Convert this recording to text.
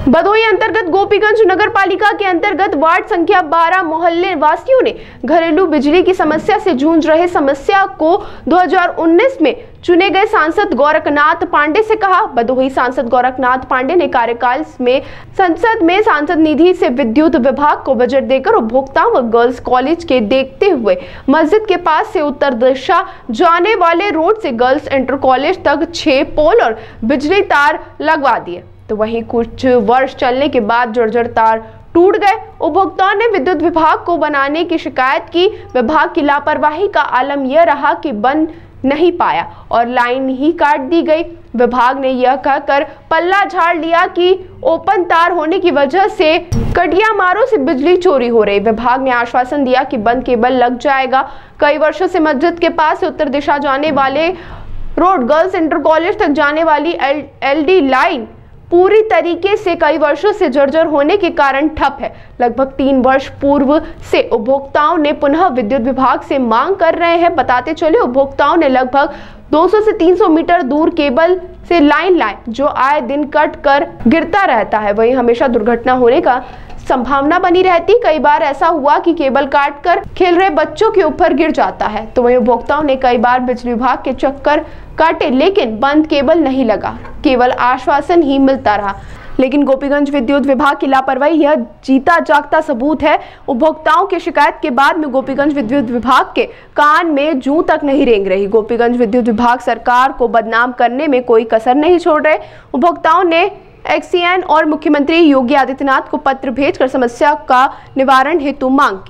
भदोही अंतर्गत गोपीगंज नगर पालिका के अंतर्गत वार्ड संख्या 12 मोहल्ले वासियों ने घरेलू बिजली की समस्या से जूझ रहे समस्या को 2019 में चुने गए सांसद गोरखनाथ पांडे से कहा। भदोही सांसद गोरखनाथ पांडे ने कार्यकाल में संसद में सांसद निधि से विद्युत विभाग को बजट देकर उपभोक्ताओं व गर्ल्स कॉलेज के देखते हुए मस्जिद के पास से उत्तर दिशा जाने वाले रोड से गर्ल्स इंटर कॉलेज तक छह पोल और बिजली तार लगवा दिए। तो वहीं कुछ वर्ष चलने के बाद जर्जर तार टूट गए। उपभोक्ताओं ने विद्युत विभाग को बनाने की शिकायत की। विभाग की लापरवाही का आलम यह रहा कि बन नहीं पाया और लाइन ही काट दी गई। विभाग ने यह कहकर पल्ला झाड़ लिया कि ओपन तार होने की वजह से कटिया मारों से बिजली चोरी हो रही। विभाग ने आश्वासन दिया कि बंद केबल लग जाएगा। कई वर्षों से मस्जिद के पास से उत्तर दिशा जाने वाले रोड गर्ल्स इंटर कॉलेज तक जाने वाली एल, एलडी लाइन पूरी तरीके से कई वर्षों से जर्जर होने के कारण ठप है। लगभग तीन वर्ष पूर्व से उपभोक्ताओं ने पुनः विद्युत विभाग से मांग कर रहे हैं। बताते चले, उपभोक्ताओं ने लगभग 200 से 300 मीटर दूर केबल से लाइन लाए, जो आए दिन कट कर गिरता रहता है। वही हमेशा दुर्घटना होने का संभावना बनी रहती। कई बार ऐसा हुआ कि केबल काट कर खेल रहे बच्चों के ऊपर गिर जाता है। तो वही उपभोक्ताओं ने कई बार बिजली विभाग के चक्कर काटे, लेकिन बंद केबल नहीं लगा। केवल आश्वासन ही मिलता रहा। लेकिन गोपीगंज विद्युत विभाग की लापरवाही, यह जीता जागता सबूत है। उपभोक्ताओं की शिकायत के बाद में गोपीगंज विद्युत विभाग के कान में जू तक नहीं रेंग रही। गोपीगंज विद्युत विभाग सरकार को बदनाम करने में कोई कसर नहीं छोड़ रहे। उपभोक्ताओं ने एक्सीएन और मुख्यमंत्री योगी आदित्यनाथ को पत्र भेजकर समस्या का निवारण हेतु मांग की।